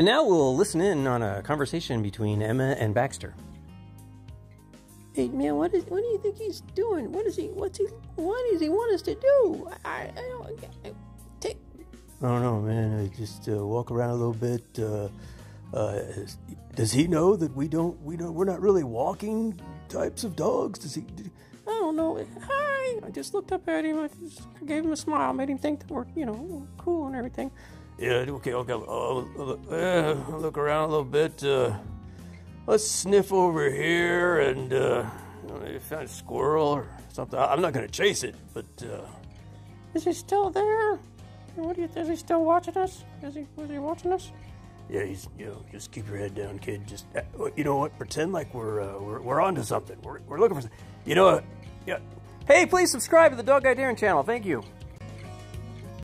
And now we'll listen in on a conversation between Emma and Baxter. Hey man, what is what do you think he's doing? What is he? What's he? What does he want us to do? I, I don't I, take. I don't know, man. I just uh, walk around a little bit. Uh, uh, does he know that we don't? We don't. We're not really walking types of dogs. Does he? Did, I don't know. Hi. I just looked up at him. I just gave him a smile, made him think that we're you know cool and everything. Yeah. Okay. Okay. Uh, look, uh, around a little bit. Uh, let's sniff over here and uh, maybe find a squirrel or something. I'm not gonna chase it, but uh, Is he still there? What do you? Is he still watching us? Is he? Was he watching us? yeah, he's you know just keep your head down, kid. Just uh, you know what? Pretend like we're uh, we're we're onto something. We're we're looking for. Something. you know what? Yeah. Hey, please subscribe to the Dog Guy Darin channel. Thank you.